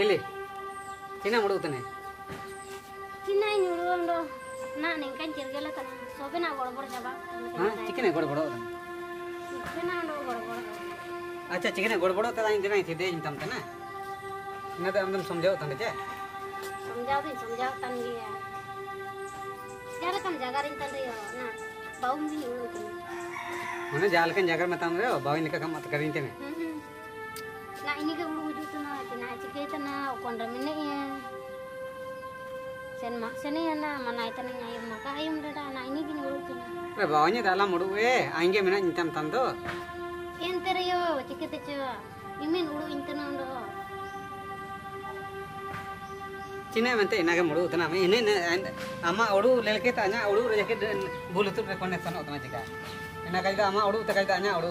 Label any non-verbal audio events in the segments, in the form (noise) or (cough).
ಹೇಳಿ. ಚಿನ್ನ ಮುಡುಗುತ್ತಾನೆ ಚಿನ್ನ ಹಿಂಗೆ ಹುಡುಗೊಂಡು ನಾನು ಹೆಂಗೆ ತಿರ್ಗಲ್ಲ ತಾನೆ. ಸೋಬಿನ ಗೊಡ್ಬಡ ಜಬ ಹಾಂ ಚಿಕನೆ ಗೊಡ್ಬಡೋ अच्छा चिकने गड़बड़ो तो आएँगे नहीं थी दे इंतम तना ना तो हम तुम समझाओ तने चे समझाओ तो समझाओ तन भी है ज़्यादा कम जगह रिंग तन रही हो ना बाउंड भी हो तुम मैंने जाल के जगह में nah ini ke wujud tu na tina aci ke tana ukon ramene ya. Sen ya nak mana itu nanya ayam? Maka ayam dada nah ini gini wujud tu na eh bawanya dalam mulu eh angge mana intan tando enter yo. Cik itu cuy imin ulu intan ondo ಚಿನ್ನ ಮಂತೆ Ini, ಮುಡು eh, ama ulu lelaki tanya ulu rezeki bulu ರಜಕ್ಕೆ ಬುಲುತ್ತು ಬೇಕು ಅನ್ನೋ ತನ ಉತ್ತನ ಚಿಕ್ಕ ama ulu ಅವಳು ತಗೈದ tanya ulu.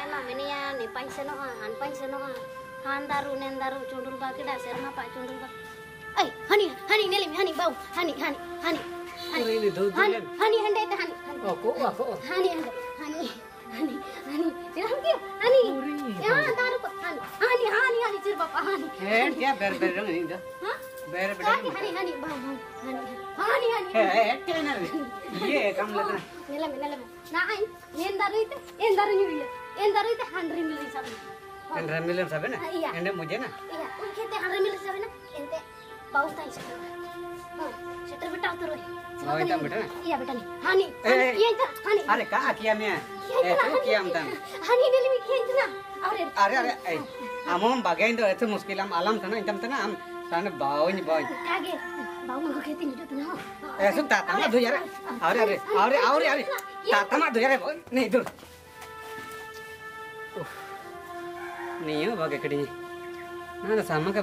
ya na ai ma mene ya ni panceno han han panceno han han daru nen daru cundul ba kida sen ma pa cundul ba. Ai hani hani nelim hani bau. Hani hani hani ini hani hani hande te hani? Hani. Aku aku. hani hande hani hani hani. Siram kyo hani. Ya daru ko hani. Hani hani hani sir bapa hani. Eh, dia ber ber dong ini dah. Ber ber dong. hani hani bau hani hani. Hani Eh, eh, nih. Iya, kamu lihat nih. nelam nelam. Na ai yen daru ite yen daru nyu ya yen daru ite handri mil sabi Yang ramilan sabe na? Ah, iya. Ende muje na? iya. Un kete handri mil sabi na ente bau tai seter ha seter beta utur Mau itu beta na? iya beta ni hani. Eh, eh. iya ita hani. Are ka kia mia. Eh, tu kia am tan. hani nelim kiyen na aure. Are are, eh. Amom bagain do itu muskilam alam tanah incam tanah am. Sana bau ni bau. kage bau mau kete ni tu na Eh, sub tata ma duyar. Are are, are are are. Tata ma duyar. Nih dur. Nih yo bagai kedi. Nah, sama ke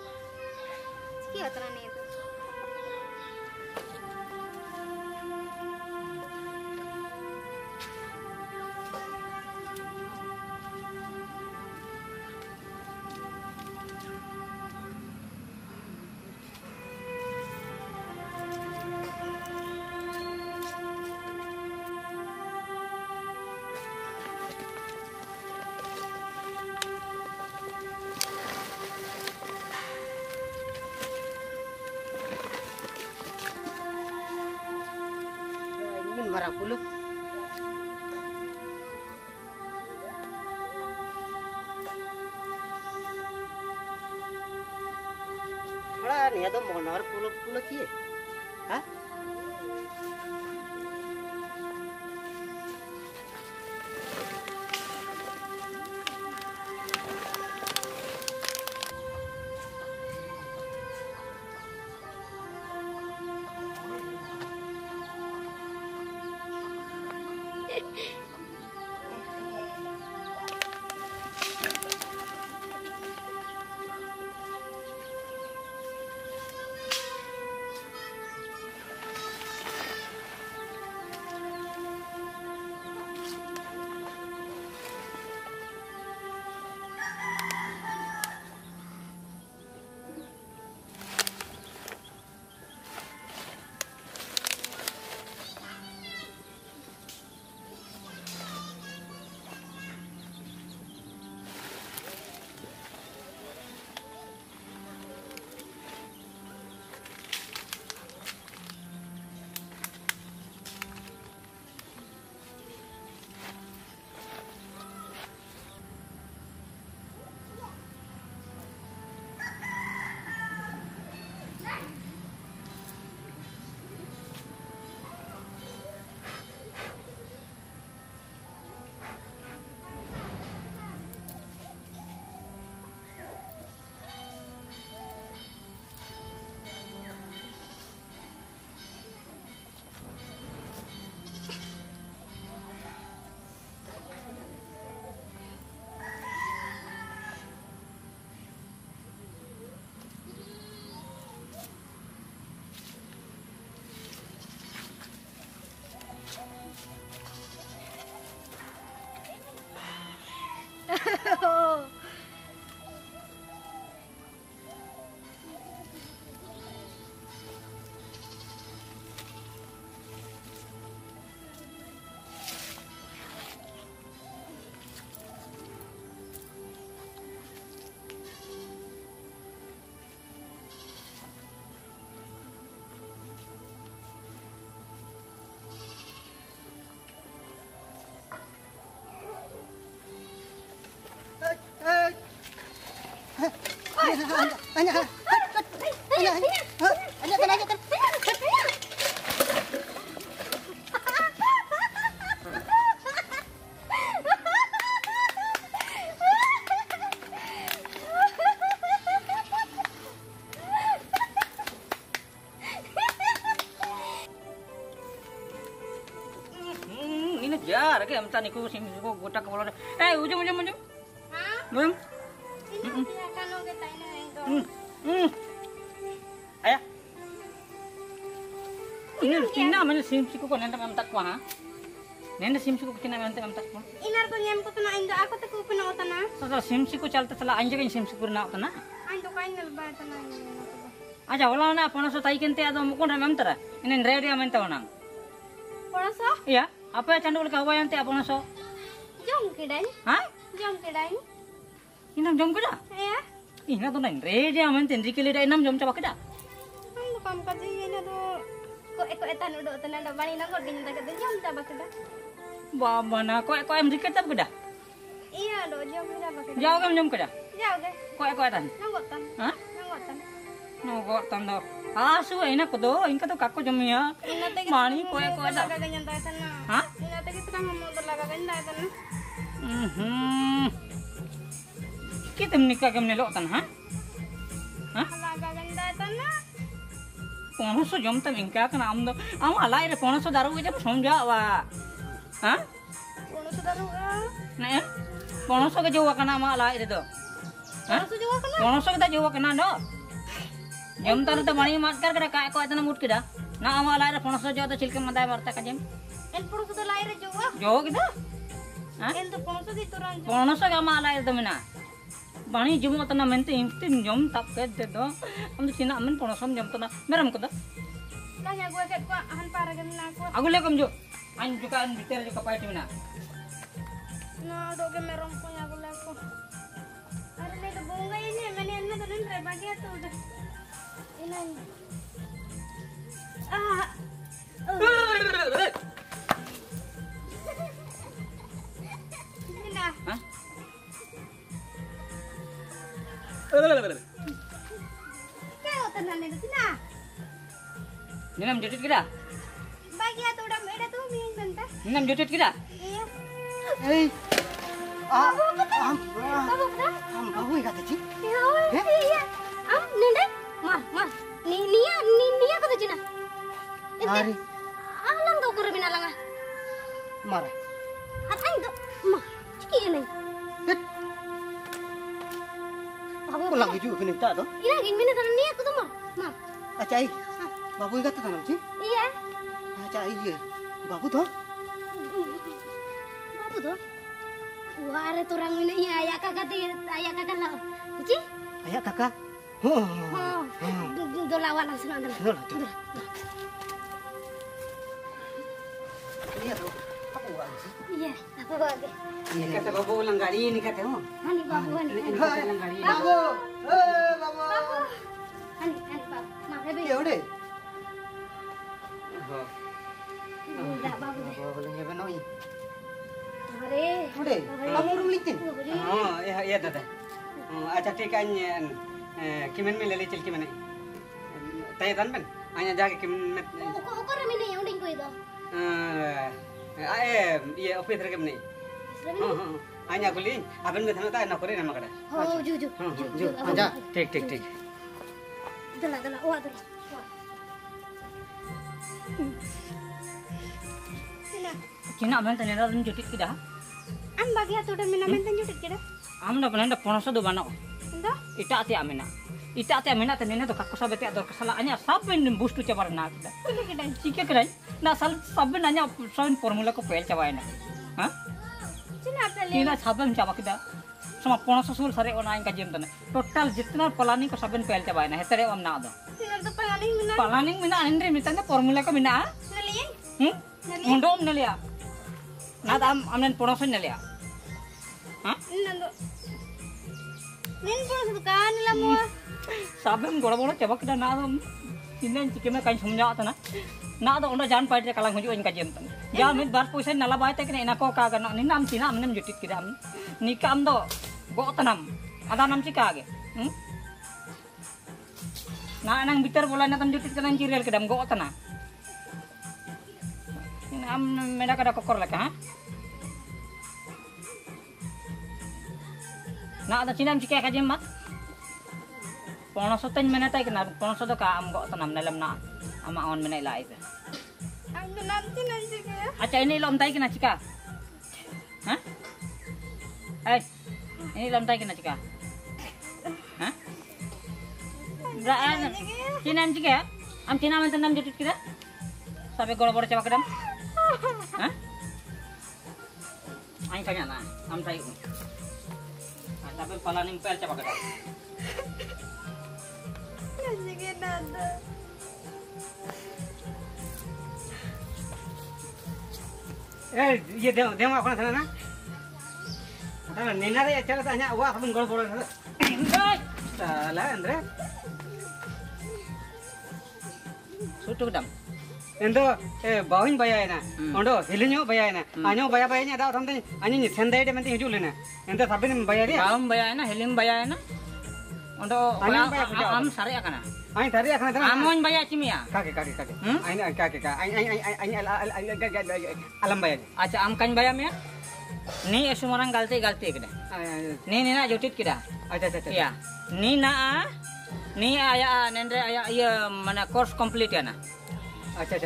की उतरा नहीं bulup (laughs) oh. Kan, anya, kan. Hmm, ini jar ke amta niku sing niku. Eh, ujung ujung ujung. Belum. Hmm. Hmm. Ini tina mana sim siku ko nenda amtak ko ha. Nenda sim siku tina nenda amtak ko. Inar ko nyam ko tana indo ako te ko pina utana. Sasa sim siku chalta sala anja kan sim siku na utana. Indo kain nalba tana ini. Aja wala na panaso tai kente ado mukon ram tara. Ini ready amenta onang. Poroso? Iya, apa ya candul kawayan te apanaso? Jom kidain. Ha? Jom kidain. Inam jom kada. Ya. Ina to nang ready amenta rikili da inam jom coba kada. Ando kam kaji ini tuh. Ko eko etan udah tana da bani nangor gini tak ada jom tak bakda. Baba na ko ko em riket tab kada. Iya do jom tak bakda. Jauh kam jom kada. Jauh deh. Ko ko tan. Nanggot tan. Ha? Nanggot tan. Nogo tando. Asu ina ko do inka to kakko jomia. Ina te Mani ko ko da. ganyan tayo tana. Ha? kita ang nikagam nilo tan ha? Ha? Magaganda tan na. Pono so jom tam inka kana amdo. Am alai re pono so daru ite somjawa. Ha? Pono daru ha? Ne? Pono so ge jowa kana ma alai re do. Ha? Pono so jowa kana. Pono so ge jowa kana do. Jom tan ta mani mat kar kar ka ko atana mut kida. Na am alai re pono so jo to chilke madai barta ka jem. El pono so alai re jowa. Jo kida. Ha? El to pono so di turan. Pono so ga ma alai re do mina bani jumu tanah mente inti nyom tap ket dedo am tu sina amen pono som nyom tanah meram kuda Nanya gue ket ku ahan para gen laku aku lekom jo an juga an diter juga pai timna no do ge meram ku nya aku leko are le do bunga ini meni anna do nin reba dia tu de ini ah Oh, Itu sina. Ninam judit kita. Bagi itu. Iya. Ah, babu ingat aja. Kok lagi juga pinta tuh? ina ging minit na niya ko to ma. Ma, Acai, babu ingat tuh kan sih? iya. Acai iya, babu tuh. Babu to. Ware turang ini iya ayah kakak ti ayah kakak lah. Cici? Ayah kakak. Oh, Oh, do do lawan langsung andal. Iya, aku bagus. iya kata babu ulang iya ini kata oh. Babu ani. Ini kata ulang. Babu, eh babu. Babu, ani babu. iya be? Ya udah. Tidak babu. Babu ulang ya benoi. Udah. Kamu udah. Oh, ya ya tata. Oh, aja tekannya. Anu, eh, kimen milih cil kimen. Tanya tanpen. Hanya kimen. Yang udah itu. Eh, आए ये ऑफिस रखे नहीं हाँ हाँ आया गुली अपन में था ना करे ना मकड़ा Oh, ju ju. हाँ Ju हाँ ju. जो Aja. ठीक ठीक ठीक Dala dala. Wah, dala. Wah. Sina. Cina amen tanya dalam judit kita. Am bagi atu udah mina menten judit kira. Am na pernah ponoso do bano. Endo? Ita ati amena. Ita ati amena tanya to kakko sabe te ador kesala anya sabin bustu cabar na kita. Ini kita. Kira na sal sabin anya sabin formula ko pel cabai na. Ha? Sina peli. Tina sabin caba kita. Sama ponoso sul sare ona inka jem tane. Total jitna planning ko sabin pel cabai na hetere om na do. Pengaling mina. Planning mina andre mitane formula ko mina. Naliin. Hmm? Mundo om nalia. Na am amnen ponoso nalia. Ha? Nando. Nin pun sukaan nila mo. Sabem gora gora coba kita na do inden cike me kain somja ta na do onda jan paite kalang huju in kajem tan ja bar poisa nala bai te kena ko ka gana ni nam tina amnem jutit kida am ni kam do go tanam ada nam cika age hmm? Na nang bitar bola na tam jutit kanang jirel kedam go tana. Ini am meda kada kokor leka ha. Na ada cinam cike kajem mat. Ponoso ten menatai kena ponoso do ka am go tanam dalam na ama on menai lai itu. Ang nanti nanti kaya. Acha ini lom tai kena cika. Hah? Eh, ini lom tai kena cika. Hah? Beraan. Cinam cika ya? Am cinam tenam jutut kita? Sampai gora-gora coba kedam. Hah? Aing tanya na, am. Ah, Tapi pala ning pel coba kedam. Sige, Nanda. Eh, iya demo demo aku nonton na. Tama, nina rin chala sa anya, wa kapun gol polo na. Goy! Tala, Andre. Sutuk dam. എന്തോ ബൗൻ ബയായന ഉണ്ടോ എലിഞ്ഞോ ബയായന അഞ്ഞോ ബയ ബയനെ അതാ തന്നെ അഞ്ഞു സെന്തായിട്ട് മെന്തെ ഹിജുലിനെ എന്താ സബിനും ബയാരി ബൗൻ ബയായന ഹെലിം ബയായന untuk am sari akan. Akan akan amon bayar cimia ya? hmm? alam bayar. Aja am kan ya? Ni semua orang galti galti kita ni ni na jutit kita ya ni na ayah nendre ayah iya mana course complete ya na?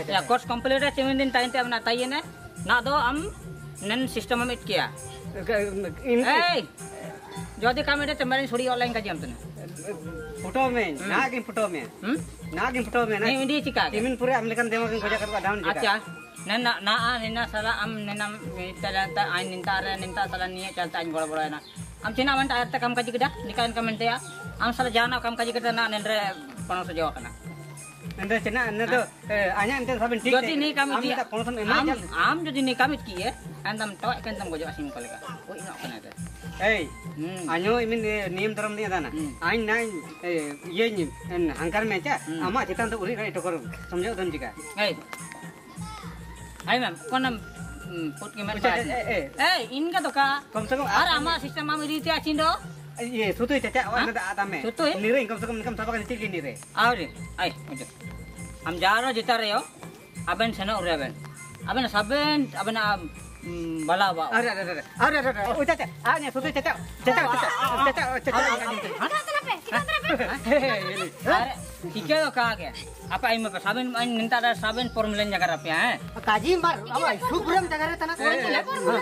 Ya, course complete ya cimia din tain tiap na am nen sistem amit kia. Jadi kami ada tembakan suri online kajian tuh. Photo में ना कि फ़ोटो में ना कि फ़ोटो में ना इंडिया चिका के इमिन पूरे हम लेकर देव के खोजा करवा डाउन अच्छा ना ना ना नेना साला हम नेना मिटलंत आ निंता रे निंता साला नी चलता आ बड़ बड़ना हम चिन्ह मंट आ तक हम काज के दा निकान का मंटया हम साला जाना हम काज के ना नेल रे पणो करना ente cina ente tuh eh, hanya ente sabin tik jadi ini kami dia am am jadi ini kami kia eh. antam tawak kan tam gojok asim kolega oh ini apa nada Hey, hmm. anyo ini niem dalam dia dana. Hmm. Ain nain, eh, ye niem, en angkar hmm. ama kita untuk uri kayak tokorum, semjau dan jika. Hey, hai ma'am, kau nam? Eh, eh, eh, inka toka. Kamu sekarang, arah ama sistem am ini tiap cindo ये सुतु चाचा और ada ada में Sutui? नीरे कम से कम कम सब kan tik नीरे Aure, ay, ito. Am jaro jita reo. Aben seno ureben. Aben saben, aben am balawa. अरे अरे अरे अरे अरे ओ चाचा आ ने सुतु चाचा चाचा चाचा चाचा चाचा Kita kenapa? Kita kenapa? ये Are, ike do kage. Apa ay mapa saben ay ninta ada saben formulen jaga rapi ha. काजी मार अब सुपुरम जगह रे तना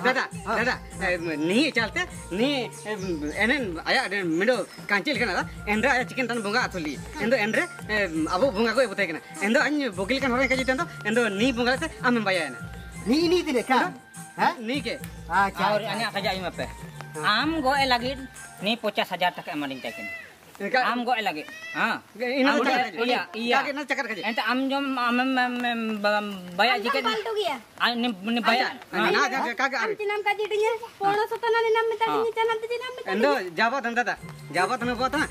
दादा दादा नी चलते नी एनन आया मिडो कांचिल कना एंद्र आया चिकन तन बुंगा अथुली एंदो एंद्र अबो बुंगा को बुते कना एंदो अन बोगिल कन होरे कजी तंदो एंदो नी बुंगा ते आम बाया ना नी नी दिने का ᱦᱮᱸ ᱱᱤᱠᱮ ᱟᱪᱪᱷᱟ ᱟᱨ ᱟᱹᱱᱤ ᱠᱷᱟᱡᱟ ᱤᱢᱟ ᱯᱮ ᱟᱢ आम गोए लगे हाँ। इन आम जो आम बया जी जावा धंधा था जावा तने पता ना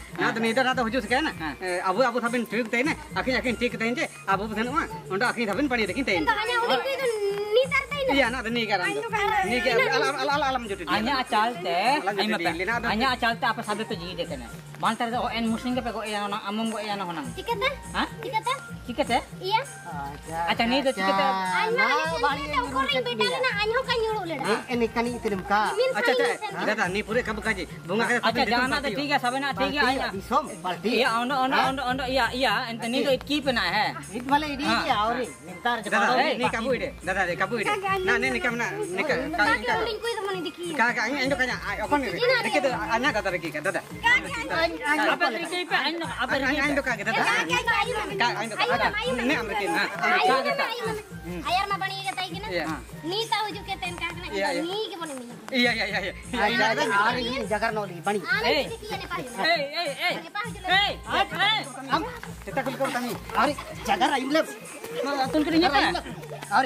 सके अब अब ठीक तई ने अखिन ठीक तई जे अब बधन पानी रखिन तई Iya, nak nih kan nih kan alam alam alam jadi. hanya acal teh. Ai mata. Anya acal teh apa sabe to ji de kana. Mantar tuh oh, OEN musim ke ko yang nang amung ko yang nang honang. Tiket na? Hah? Tiket na? Tiket ya? Iya. Acha ni da tiket. Anna ani da ko ring beda na anyo kan nyuru le. Ini kan itu tirim ka. Acha ta. Dada ni pure kam kaji. Bunga ka. Acha jangan ada tiga oh. sabe nak tiga anya. Disom Balti. Iya ondo ondo ondo ondo iya iya Ente nih tuh keep na hai. It male ini iya auri. Nintar japa. Dada ini kabu ide. Dada de kabu ide. nah Na ne nikam na. Nikam ka. Ka ka ini endo kanya. Apa ni? Dikit anya kata dikit dada. Apa riki pe anya apa riki. anya endo ka dadah ka endo ka ini amrikin na Ayar mah bani kata ikina. iya Ni tahu juga ten kakak Iya, iya. ni ke mana ni. iya iya iya iya ada और ini जगह नोली बनी Ani dikit ni payu. Eh eh eh. Eh eh. हम kita kul kul kami और जगह राइम ले Ma tun kini pa. और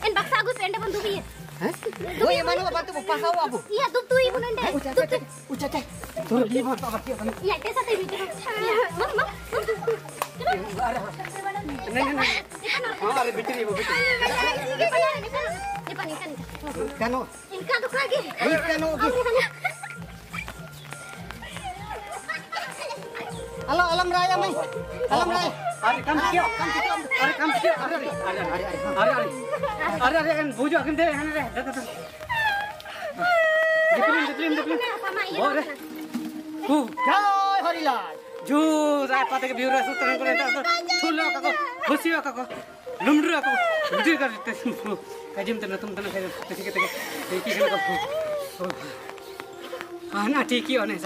Ini baksa Agus, anda pun tuh Oh, yang mana bantu bu pasau abu. Iya, tuh tuh ibu. Ucap cek, ucap di mana pak Bakti apa? Iya, desa tuh ibu. Mam, mam. Ibu tuh lagi. Halo, alam raya mai. Alam raya. আরে কাম কি আরে কাম কি আরে আরে আরে আরে আরে আরে আরে বুঝো এখন দে এখানে রে দে দে দেখলেন দেখলেন দেখলেন ওরে হু জয় হরিলাল জু রায় পাতে কে বিউরা সুতরাং করে ছুলো কাকো খুশিও কাকো লুমড়ু কাকো বুঝি কর কাজিম তেন তুম তেন খাই ঠিকই অনে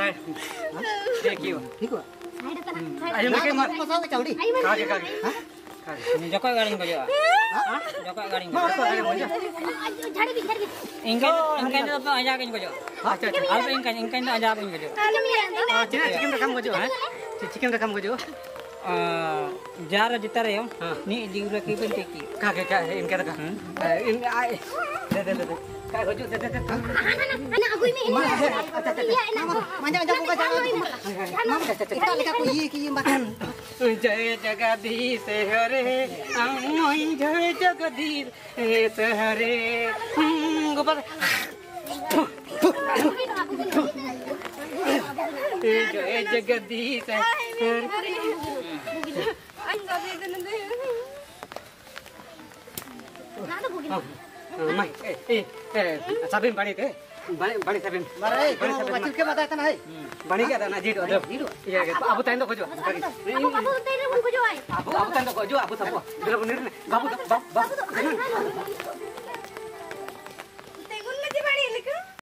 ঠিকই ঠিক Ayo makin Joko. Hah? Joko apa? Aja Apa. Cina kipen teki. Kakek, kage ingkan kage. Ini ai. Dede dede. जय जगदीश हरे जय जगदीश हरे जय जगदीश हरे मैं सबीन बड़ी थे। बड़े बड़े सबीन। बड़े बड़े सबीन। बच्चे के बताया था ना है। हम्म, बड़ी क्या था ना ज़ीरो ज़ीरो ये अब ताइन तो खोजो। अब ताइन तो खोजो अब अब ताइन तो खोजो अब सब बाबू निर्णय बाबू बाबू